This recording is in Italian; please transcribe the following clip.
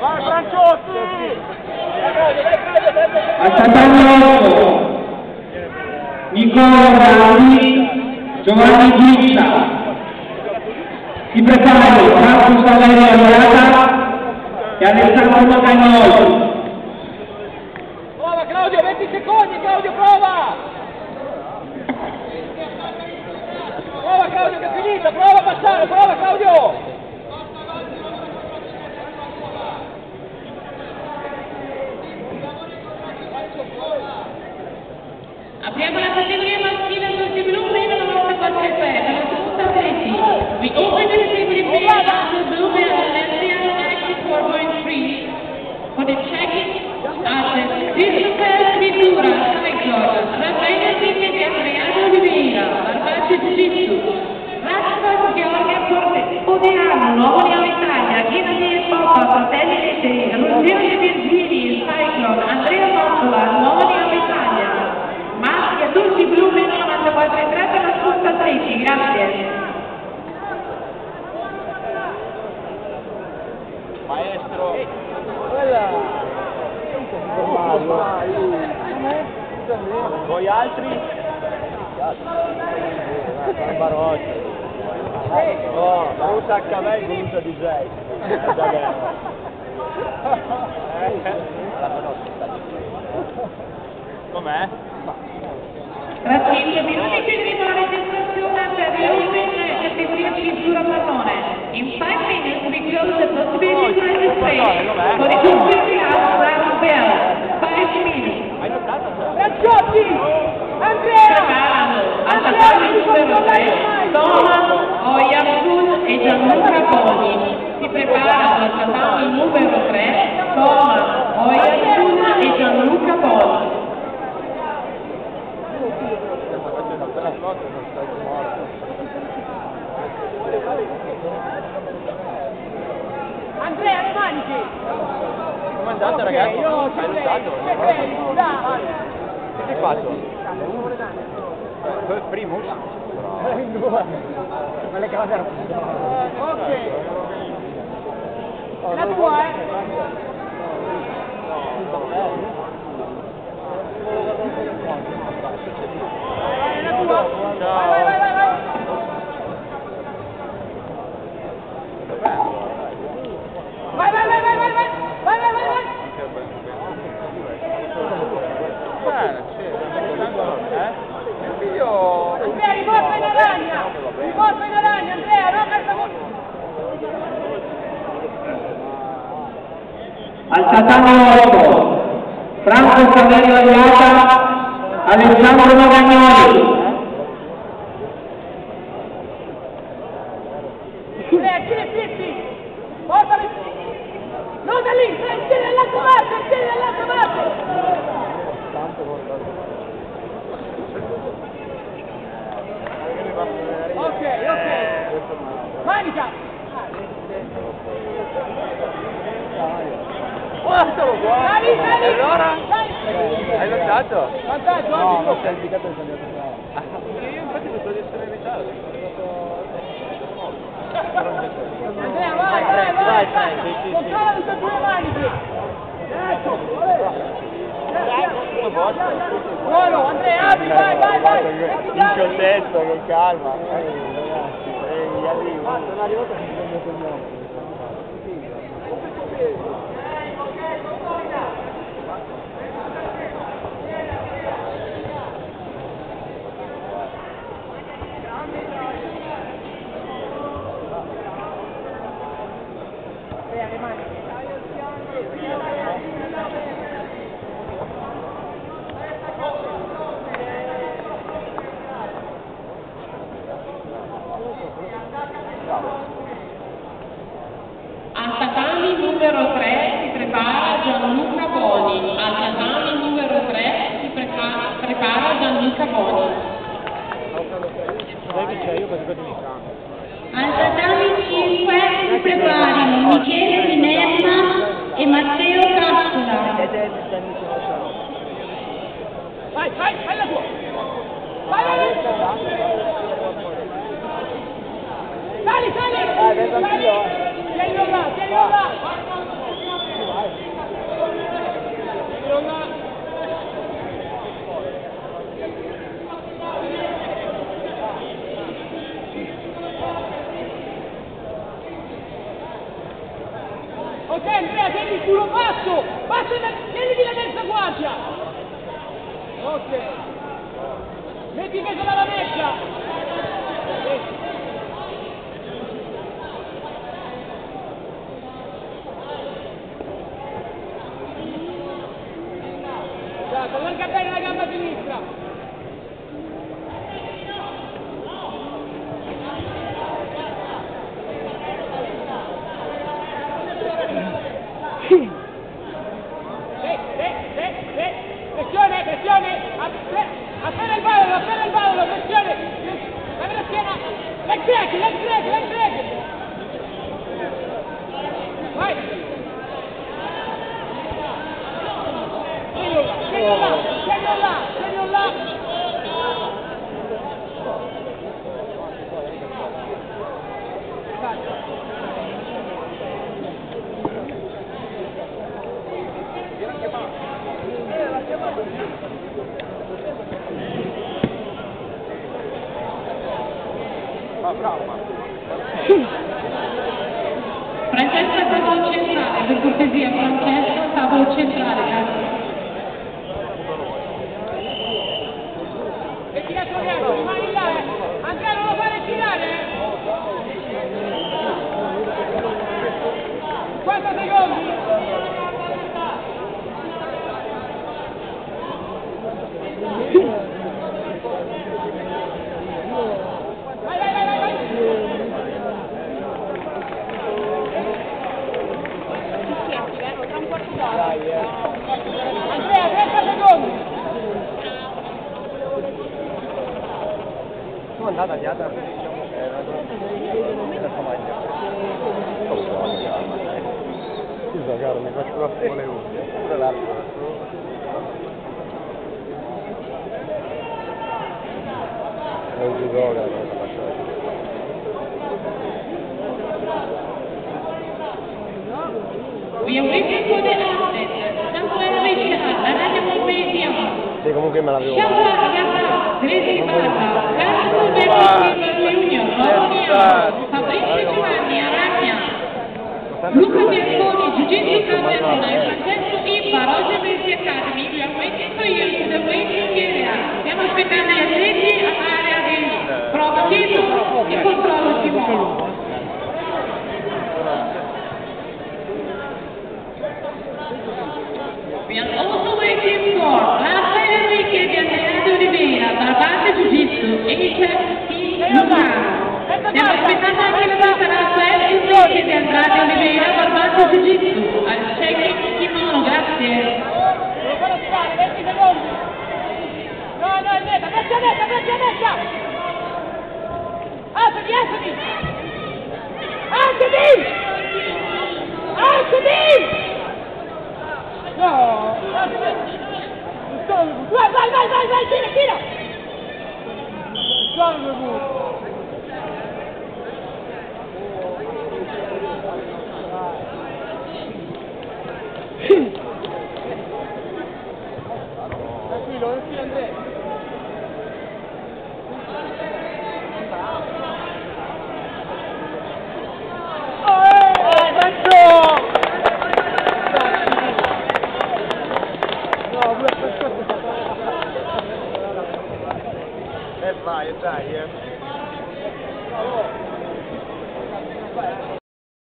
Vai Franciotti! 8 Nicola Grandi, Giovanni Ghitta. Si prepari Franco Saverio Arriata e Alessandro Magagnoli. Prova Claudio, 20 secondi, Claudio, prova! Prova Claudio che è finito, prova a passare, prova Claudio! Apriamo la categoria maschile tutti blu meno 94 per la seconda atleti. We open the blue male Valencia 94.3 for the checking at the Voi altri? Barbarossa. No, usa HV con usa DJ. Eh, già bene. Com'è? Tra 5 minuti chiuderemo la registrazione per l'Open categoria cintura marrone. In 5 minutes we close the possibility to registrate for the completely last round bell. 5 minutes. Hai notato? Racciotti! Andrea! Preparano al numero 3 Thomas Oyarzun e Gianluca Boni. Si preparano al tatami numero 3 Thomas Oyarzun e Gianluca Boni. Andrea, maniche! Come è andata ragazzi? io credo, dai! Che fatto? Eh, Primus? In due! Ma le cose erano... Ok! È la tua, eh? Vai, è la tua! Vai, vai, vai, vai, vai! Vai, vai, vai, vai, vai, vai! Vai, vai, vai, vai! Bene, sì, eh? Io... Andrea, riporta in aragna! Riporta in aragna, Andrea, no per favore! Al tatami 8 Franco Saverio Arriata, Alessandro Magagnoli. Notato? Vantaggio, No, oggi! non sei indicato sono andato Io infatti pensavo di essere evitato. Andrea, vai, vai, vai, vai! Controlla tutte e due le maniche! Buono, Andrea, apri, vai, vai, vai! In dietro. contesto, con calma. Ehi arrivo. Sono arrivato a secondo cognome. Al tatami numero 3 si prepara Gianluca Boni. Al tatami numero 3 si prepara, prepara Gianluca Boni. Al tatami 5 si preparino Michele Minerva e Matteo Cassola. Vai, vai, vai la tua! Vai, vai, vai! Sali, sali! Vengo anch'io. Tienilo là, tienilo là! Ok Andrea, tieni il culo basso! Basso e tieniti la terza guardia! Ok. Metti peso dalla destra! Sì. Esatto, allarga bene la gamba sinistra! Sì, sì, sì, sì. Pressione, pressione. App- Appena il valolo, appena il valolo, pressione. Dai la schiena. Leg break, leg break, leg break. Vai. Tienilo là, tienilo là, tienilo là, tienilo là. Francesca tavolo centrale, per cortesia, Francesca tavolo centrale, grazie. E tira Soriano, rimani là, eh. Andrea non lo fare girare, eh. 50 secondi. Vai, vai, vai, vai, vai. Dai, eh. Andrea, 30 secondi. Come è andata diata? Scusa caro, mi faccio la fuori unghie. Pure l'altro. Non si droga, non la lascio. We are waiting for the outlet. Somewhere reach out. Andiamo medium. Sì, comunque me l'avevo. Gryzie Barwa, każdą wersję Unią, Unią, fabryczne działania, ramia. Luka Biaskoni, Jiu-Jitsu Kameruna, Sukcesu IPA, Roger Messi Academy, dla Waiting for You, The Waiting Area. Siamo aspettando gli atleti all'area del prova chiedo e controllo di nuovo. We are parte disso é que quer nunca. Temos pensado naquilo que será certo de Andrade Oliveira por parte disso. Achei que não, graças. No, no, è netta, vecchia netta, vecchia netta! Anthony, Anthony! Anthony! Anthony! No! Vai, vai, vai, vai, vai, tira, tira! Vamos,